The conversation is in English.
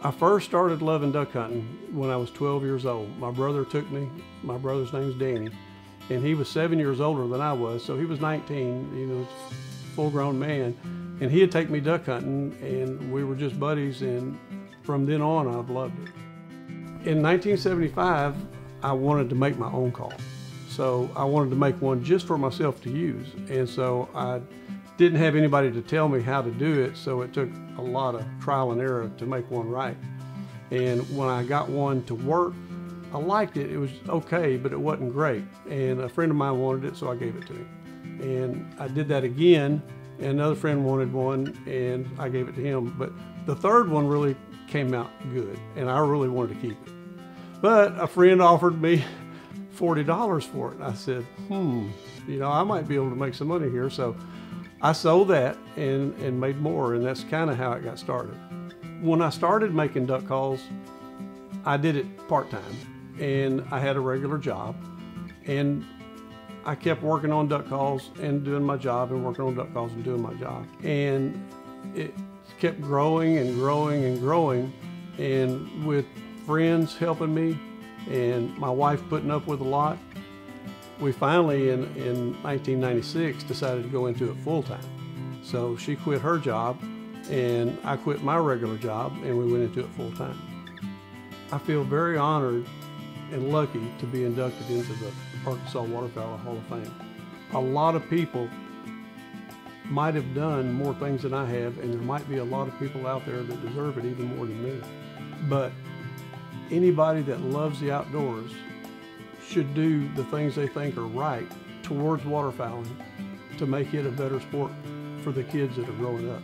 I first started loving duck hunting when I was 12 years old. My brother took me. My brother's name's Danny, and he was seven years older than I was, so he was 19, you know, full-grown man, and he'd take me duck hunting, and we were just buddies, and from then on, I've loved it. In 1975, I wanted to make my own call. So I wanted to make one just for myself to use. And so I didn't have anybody to tell me how to do it, so it took a lot of trial and error to make one right. And when I got one to work, I liked it. It was okay, but it wasn't great. And a friend of mine wanted it, so I gave it to him. And I did that again, and another friend wanted one, and I gave it to him. But the third one really came out good, and I really wanted to keep it. But a friend offered me $40 for it. I said, hmm, you know, I might be able to make some money here. So I sold that and, and made more, and that's kind of how it got started. When I started making duck calls, I did it part-time, and I had a regular job, and I kept working on duck calls and doing my job and working on duck calls and doing my job. And it kept growing and growing and growing, and with friends helping me and my wife putting up with a lot, we finally in, in 1996 decided to go into it full time. So she quit her job and I quit my regular job and we went into it full time. I feel very honored and lucky to be inducted into the Arkansas Waterfowl Hall of Fame. A lot of people might have done more things than I have and there might be a lot of people out there that deserve it even more than me. But anybody that loves the outdoors should do the things they think are right towards waterfowling to make it a better sport for the kids that are growing up.